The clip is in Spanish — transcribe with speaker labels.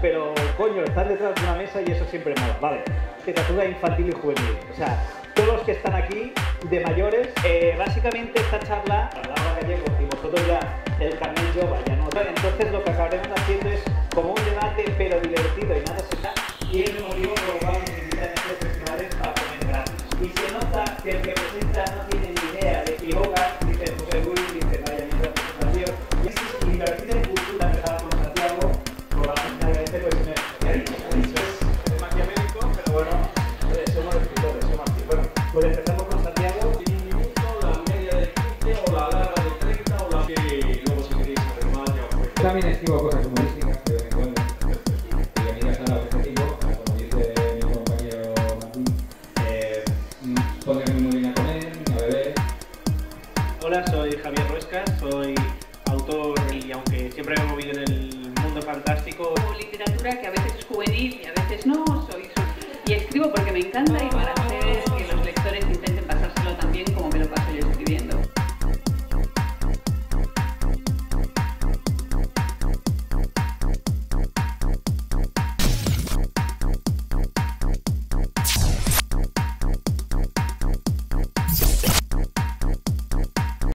Speaker 1: pero coño, estás detrás de una mesa y eso siempre mola. Vale, literatura infantil y juvenil. O sea, todos los que están aquí de mayores, eh, básicamente esta charla, Laura Gallego y vosotros ya el carnet yo vaya, ¿no? Entonces lo que acabaremos haciendo es como un debate pero divertido y nada se y es el motivo por el cual nos estos festivales gratis. Y se nota que el que presenta no tiene ni idea de equivocar, dice José Luis, dice vaya mierda presentación. Y es
Speaker 2: También escribo cosas humorísticas vez en cuando. Y a mí es nada objetivo, como dice mi compañero Martín, eh, muy bien a comer, a beber.
Speaker 3: Hola, soy Javier Ruescas, soy autor y aunque siempre me he movido en el mundo fantástico,
Speaker 4: literatura que a veces es juvenil y a veces no, soy, y escribo porque me encanta y para hacer